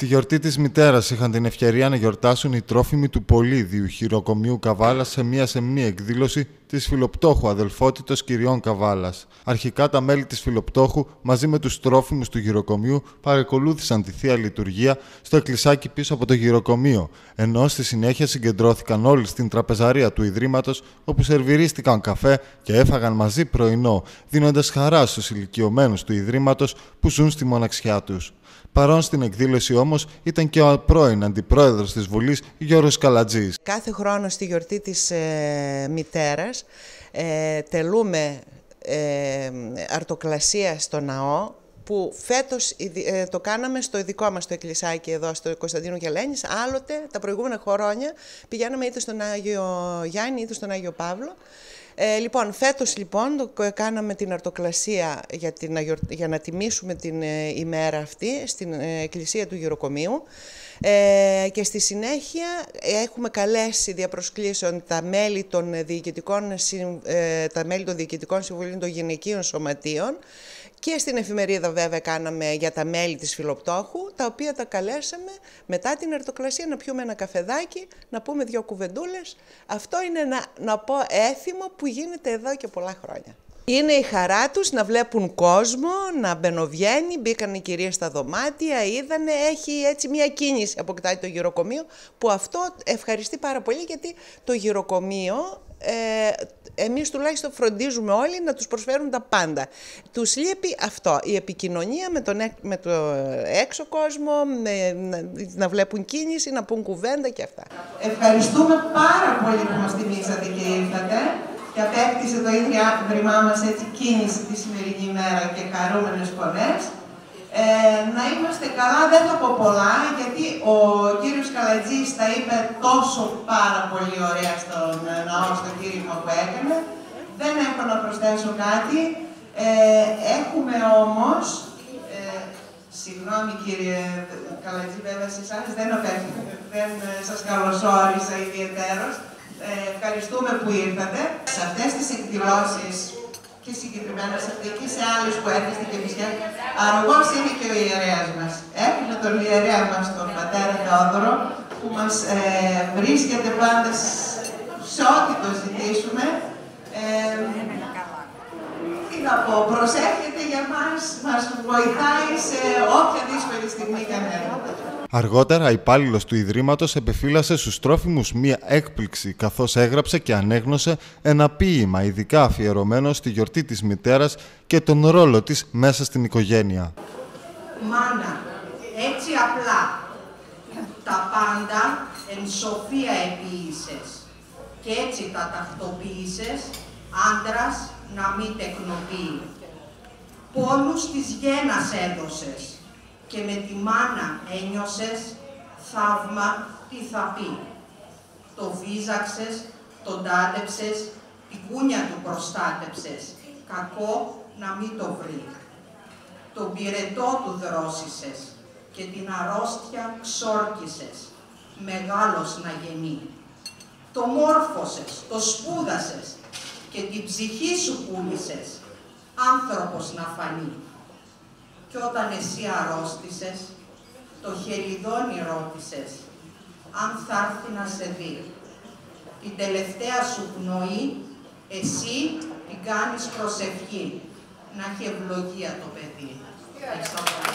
Τη γιορτή της μητέρας είχαν την ευκαιρία να γιορτάσουν οι τρόφιμοι του Πολύδιου χειροκομείου Καβάλας σε μια σεμνή εκδήλωση της Φιλοπτώχου αδελφότητος κυριών Καβάλας. Αρχικά τα μέλη της Φιλοπτώχου μαζί με τους τρόφιμους του γυροκομείου παρακολούθησαν τη Θεία Λειτουργία στο εκκλησάκι πίσω από το γυροκομείο, ενώ στη συνέχεια συγκεντρώθηκαν όλοι στην τραπεζαρία του Ιδρύματος όπου σερβιρίστηκαν καφέ και έφαγαν μαζί πρωινό, δίνοντας χαρά στους ηλικιωμένους του Ιδρύματος που ζουν στη μοναξιά τους. Παρόν στην εκδήλωση όμως ήταν και ο πρώην αντιπρόεδρος της Βουλής Γιώργος Καλατζής. Κάθε χρόνο στη γιορτή της ε, μητέρας ε, τελούμε ε, αρτοκλασία στο ναό που φέτος ε, το κάναμε στο ειδικό μας το εκκλησάκι εδώ στο Κωνσταντίνο Γελένης. Άλλοτε τα προηγούμενα χρόνια πηγαίναμε είτε στον Άγιο Γιάννη είτε στον Άγιο Παύλο. Ε, λοιπόν, φέτος λοιπόν το κάναμε την αρτοκλασία για, την, για να τιμήσουμε την ε, ημέρα αυτή στην ε, εκκλησία του Γεροκομείου ε, και στη συνέχεια έχουμε καλέσει διαπροσκλήσεων τα μέλη των διοικητικών, ε, τα μέλη των διοικητικών συμβουλίων των γυναικείων σωματείων και στην εφημερίδα βέβαια κάναμε για τα μέλη της Φιλοπτώχου, τα οποία τα καλέσαμε μετά την αρτοκλασία να πιούμε ένα καφεδάκι, να πούμε δύο κουβεντούλες. Αυτό είναι να, να πω έθιμο που γίνεται εδώ και πολλά χρόνια. Είναι η χαρά τους να βλέπουν κόσμο, να μπαινοβγαίνει, μπήκαν οι κυρίες στα δωμάτια, είδανε, έχει έτσι μια κίνηση αποκτάει το γυροκομείο, που αυτό ευχαριστεί πάρα πολύ γιατί το γυροκομείο ε, εμείς τουλάχιστον φροντίζουμε όλοι να τους προσφέρουν τα πάντα. Τους λείπει αυτό, η επικοινωνία με, τον, με το έξω κόσμο, να βλέπουν κίνηση, να πούν κουβέντα και αυτά. Ευχαριστούμε πάρα πολύ που μας τιμήσατε και ήρθατε και απέκτησε το ίδρυμά μας έτσι κίνηση τη σημερινή ημέρα και χαρούμενες φωνές. Ε, να είμαστε καλά, δεν θα πω πολλά, γιατί ο κύριος Καλατζής τα είπε τόσο πάρα πολύ ωραία στον ναό, στο κήρυγμα που έκανε. Δεν έχω να προσθέσω κάτι. Ε, έχουμε όμως, ε, συγγνώμη κύριε Καλατζή, βέβαια σε εσάς δεν, δεν σας καλωσόρισα ιδιαίτερος. Ε, ευχαριστούμε που ήρθατε. Σε αυτές τις εκδηλώσεις και συγκεκριμένα σε αυτή και σε άλλες που έρχεστε και φυσικά. Αργός είναι και ο ιερέας μας. Έχουμε τον ιερέα μας, τον πατέρα Θεόδωρο, που μας ε, βρίσκεται πάντα σε ό,τι το ζητήσουμε. Ε, τι να πω, προσέχετε για μας, μας βοηθάει σε όποια δύσκολη στιγμή και αν Αργότερα, υπάλληλος του Ιδρύματος επεφύλασε στους τρόφιμους μία έκπληξη, καθώς έγραψε και ανέγνωσε ένα ποίημα ειδικά αφιερωμένο στη γιορτή της μητέρας και τον ρόλο της μέσα στην οικογένεια. Μάνα, έτσι απλά, τα πάντα εν σοφία επίησες και έτσι τα ταυτοποίησες, άντρας να μην τεκνοποιεί. Πόνους της γένας έδωσες, και με τη μάνα ένιωσες θαύμα τι θα πει. Το βίζαξες, τον τάτεψες, την κούνια του προστάτεψες, κακό να μην το βρει. Τον πυρετό του δρόσισες και την αρρώστια ξόρκισες, μεγάλος να γεννεί. Το μόρφωσες, το σπούδασες και την ψυχή σου πούλησες, άνθρωπος να φανεί. Και όταν εσύ αρρώστησες, το χελιδόνι ρώτησες, αν θα έρθει να σε δει. Την τελευταία σου πνοή, εσύ την κάνεις προσευχή, να έχει ευλογία το παιδί. Ευχαριστώ